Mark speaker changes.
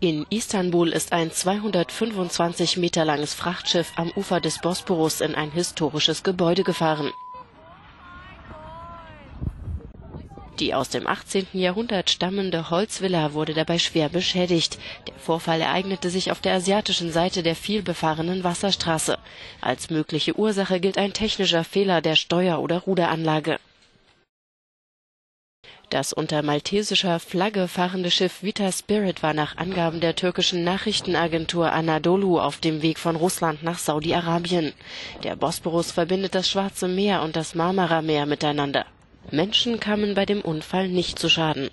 Speaker 1: In Istanbul ist ein 225 Meter langes Frachtschiff am Ufer des Bosporus in ein historisches Gebäude gefahren. Die aus dem 18. Jahrhundert stammende Holzvilla wurde dabei schwer beschädigt. Der Vorfall ereignete sich auf der asiatischen Seite der vielbefahrenen Wasserstraße. Als mögliche Ursache gilt ein technischer Fehler der Steuer- oder Ruderanlage. Das unter maltesischer Flagge fahrende Schiff Vita Spirit war nach Angaben der türkischen Nachrichtenagentur Anadolu auf dem Weg von Russland nach Saudi-Arabien. Der Bosporus verbindet das Schwarze Meer und das Marmara-Meer miteinander. Menschen kamen bei dem Unfall nicht zu Schaden